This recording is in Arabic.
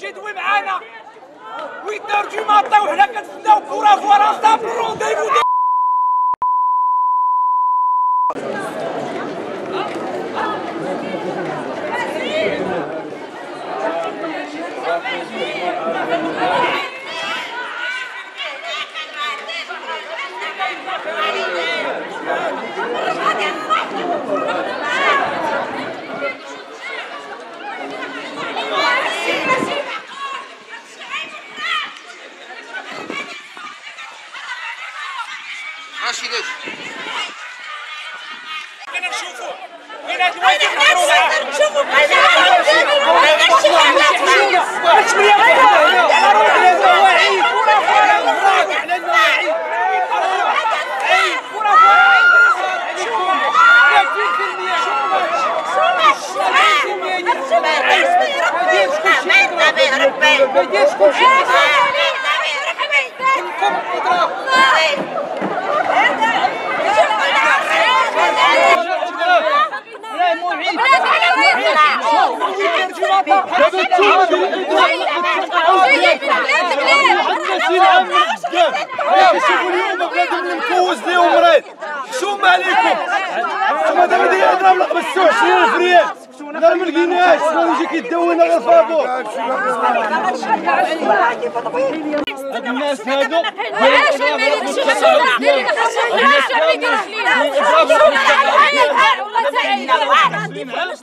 تيدوي معانا ويدار دي ماطا وحنا كنتسناو كرة فرنسا في الرونديفو Thank you. الواد نهضروا معاه شوفوا شوفوا اليوم بلادهم المكوز ليهم مريض شوم عليكم ب 26 الف ريال ما لقيناش شنو يجي غير الفابور هاد الناس هادو علاش